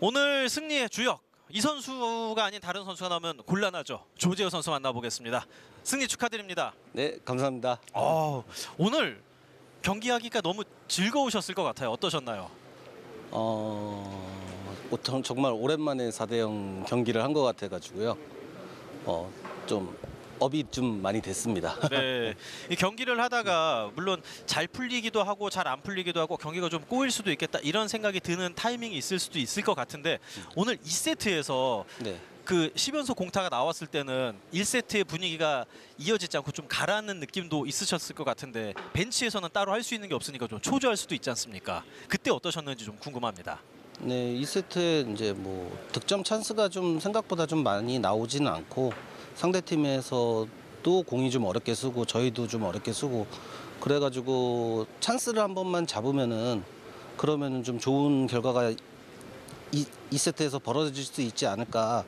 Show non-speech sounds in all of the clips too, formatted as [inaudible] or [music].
오늘 승리의 주역 이 선수가 아닌 다른 선수가 나오면 곤란하죠. 조재호 선수 만나보겠습니다. 승리 축하드립니다. 네, 감사합니다. 어, 오늘 경기하기가 너무 즐거우셨을 것 같아요. 어떠셨나요? 어, 정- 정말 오랜만에 4대0 경기를 한 것 같아가지고요. 어, 좀 업이 좀 많이 됐습니다. [laughs] 네, 이 경기를 하다가 물론 잘 풀리기도 하고 잘 안 풀리기도 하고 경기가 좀 꼬일 수도 있겠다 이런 생각이 드는 타이밍이 있을 수도 있을 것 같은데 오늘 2세트에서 네. 그 10연속 공타가 나왔을 때는 1세트의 분위기가 이어지지 않고 좀 가라앉는 느낌도 있으셨을 것 같은데 벤치에서는 따로 할 수 있는 게 없으니까 좀 초조할 수도 있지 않습니까? 그때 어떠셨는지 좀 궁금합니다. 네, 2세트에 이제 뭐 득점 찬스가 좀 생각보다 좀 많이 나오지는 않고 상대 팀에서도 공이 좀 어렵게 쓰고 저희도 좀 어렵게 쓰고 그래가지고 찬스를 한 번만 잡으면은 그러면은 좀 좋은 결과가 이, 2세트에서 벌어질 수 있지 않을까.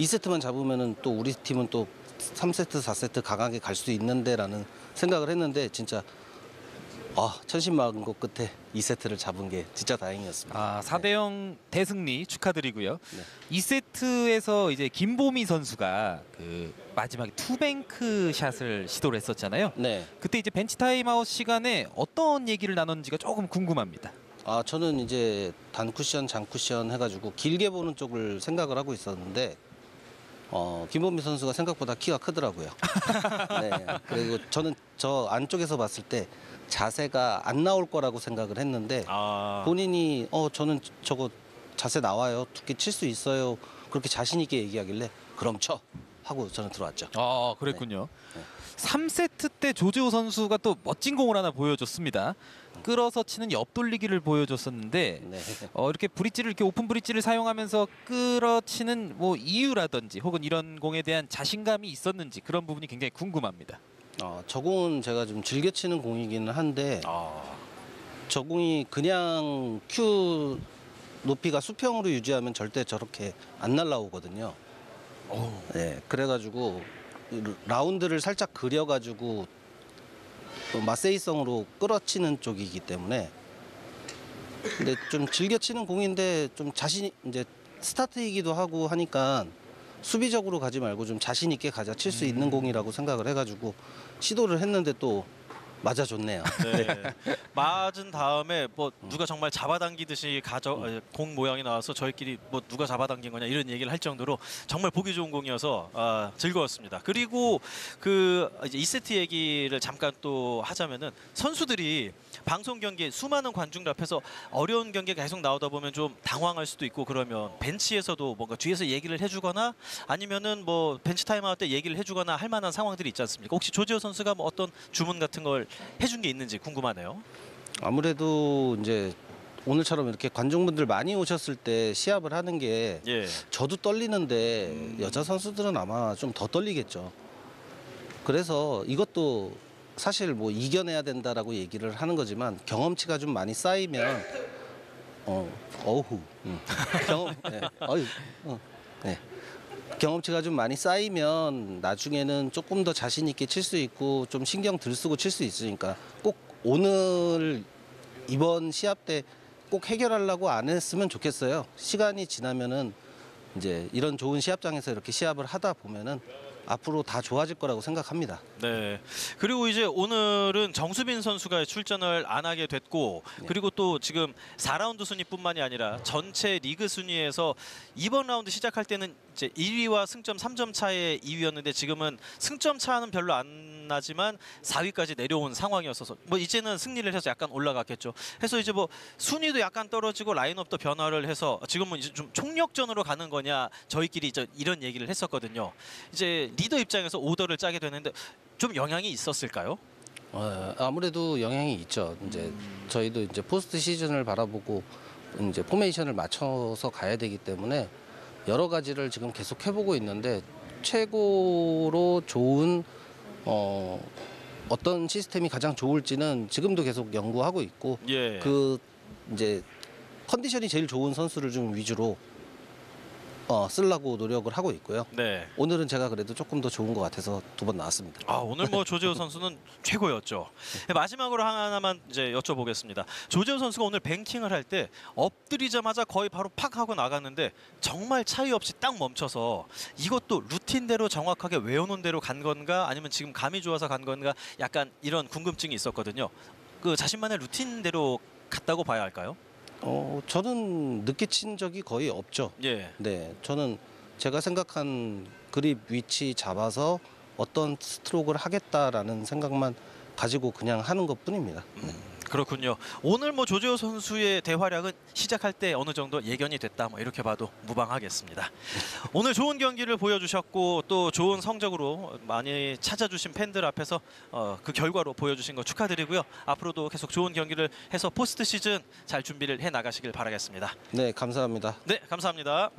2세트만 잡으면은 또 우리 팀은 또 3세트, 4세트 강하게 갈 수 있는데라는 생각을 했는데 진짜 아, 천신만고 끝에 2세트를 잡은 게 진짜 다행이었습니다. 아, 4대 0 대승리 축하드리고요. 네. 2세트에서 이제 김보미 선수가 그 마지막에 two bank shot을 시도를 했었잖아요. 네. 그때 이제 벤치 타임아웃 시간에 어떤 얘기를 나눴는지가 조금 궁금합니다. 아, 저는 이제 단 쿠션, 장 쿠션 해 가지고 길게 보는 쪽을 생각을 하고 있었는데, 어, 김범미 선수가 생각보다 키가 크더라고요. [laughs] 네. 그리고 저는 저 안쪽에서 봤을 때 자세가 안 나올 거라고 생각을 했는데, 아, 본인이 어, 저는 저거 자세 나와요. 두께 칠 수 있어요. 그렇게 자신 있게 얘기하길래, 그럼 쳐! 하고 저는 들어왔죠. 아, 그랬군요. 네. 3세트 때 조재호 선수가 또 멋진 공을 하나 보여줬습니다. 끌어서 치는 옆돌리기를 보여줬었는데 네. 어, 이렇게 브릿지를 이렇게 오픈 브릿지를 사용하면서 끌어치는 뭐 이유라든지 혹은 이런 공에 대한 자신감이 있었는지 그런 부분이 굉장히 궁금합니다. 어, 저 공은 제가 좀 즐겨 치는 공이기는 한데, 아, 저 공이 그냥 큐 높이가 수평으로 유지하면 절대 저렇게 안 날라오거든요. 네, 그래가지고 라운드를 살짝 그려가지고 또 마세이성으로 끌어치는 쪽이기 때문에 근데 좀 즐겨 치는 공인데 좀 자신 이제 스타트이기도 하고 하니까 수비적으로 가지 말고 좀 자신 있게 가자 칠 수 있는 공이라고 생각을 해가지고 시도를 했는데 또 맞아줬네요. [laughs] 네. 맞은 다음에 뭐 누가 정말 잡아당기듯이 가져 음. 어, 공 모양이 나와서 저희끼리 뭐 누가 잡아당긴 거냐 이런 얘기를 할 정도로 정말 보기 좋은 공이어서 아, 즐거웠습니다. 그리고 그 이제 2세트 얘기를 잠깐 또 하자면은 선수들이 방송 경기에 수많은 관중들 앞에서 어려운 경기가 계속 나오다 보면 좀 당황할 수도 있고 그러면 벤치에서도 뭔가 뒤에서 얘기를 해주거나 아니면은 뭐 벤치 타임아웃 때 얘기를 해주거나 할 만한 상황들이 있지 않습니까? 혹시 조재호 선수가 뭐 어떤 주문 같은 걸 해준 게 있는지 궁금하네요. 아무래도 이제 오늘처럼 이렇게 관중분들 많이 오셨을 때 시합을 하는 게 예. 저도 떨리는데 여자 선수들은 아마 좀 더 떨리겠죠. 그래서 이것도 사실 뭐 이겨내야 된다라고 얘기를 하는 거지만 경험치가 좀 많이 쌓이면 어 어후 음. [laughs] 경험 네. 어유 어, 네. 경험치가 좀 많이 쌓이면 나중에는 조금 더 자신 있게 칠 수 있고 좀 신경 들 쓰고 칠 수 있으니까 꼭 오늘 이번 시합 때 꼭 해결하려고 안 했으면 좋겠어요. 시간이 지나면은 이제 이런 좋은 시합장에서 이렇게 시합을 하다 보면은 앞으로 다 좋아질 거라고 생각합니다. 네. 그리고 이제 오늘은 정수빈 선수가 출전을 안 하게 됐고 네. 그리고 또 지금 4라운드 순위뿐만이 아니라 전체 리그 순위에서 이번 라운드 시작할 때는 이제 1위와 승점 3점 차의 2위였는데 지금은 승점 차는 별로 안 나지만 4위까지 내려온 상황이었어서 뭐 이제는 승리를 해서 약간 올라갔겠죠. 해서 이제 뭐 순위도 약간 떨어지고 라인업도 변화를 해서 지금은 이제 좀 총력전으로 가는 거냐 저희끼리 이제 이런 얘기를 했었거든요. 이제 리더 입장에서 오더를 짜게 되는데 좀 영향이 있었을까요? 어, 아무래도 영향이 있죠. 이제 저희도 이제 포스트 시즌을 바라보고 이제 포메이션을 맞춰서 가야 되기 때문에 여러 가지를 지금 계속 해보고 있는데 최고로 좋은 어, 어떤 시스템이 가장 좋을지는 지금도 계속 연구하고 있고 예. 그 이제 컨디션이 제일 좋은 선수를 좀 위주로 어, 쓰려고 노력을 하고 있고요. 네. 오늘은 제가 그래도 조금 더 좋은 것 같아서 두 번 나왔습니다. 아 오늘 뭐 조재호 선수는 최고였죠. 네, 마지막으로 하나만 이제 여쭤보겠습니다. 조재호 선수가 오늘 뱅킹을 할 때 엎드리자마자 거의 바로 팍 하고 나갔는데 정말 차이 없이 딱 멈춰서 이것도 루틴대로 정확하게 외워놓은 대로 간 건가 아니면 지금 감이 좋아서 간 건가 약간 이런 궁금증이 있었거든요. 그 자신만의 루틴대로 갔다고 봐야 할까요? 어, 저는 느끼친 적이 거의 없죠. 예. 네, 저는 제가 생각한 그립 위치 잡아서 어떤 스트로크를 하겠다라는 생각만 가지고 그냥 하는 것 뿐입니다. 네. 그렇군요. 오늘 뭐 조재호 선수의 대활약은 시작할 때 어느 정도 예견이 됐다. 뭐 이렇게 봐도 무방하겠습니다. 오늘 좋은 경기를 보여주셨고 또 좋은 성적으로 많이 찾아주신 팬들 앞에서 어, 그 결과로 보여주신 거 축하드리고요. 앞으로도 계속 좋은 경기를 해서 포스트 시즌 잘 준비를 해 나가시길 바라겠습니다. 네, 감사합니다. 네, 감사합니다.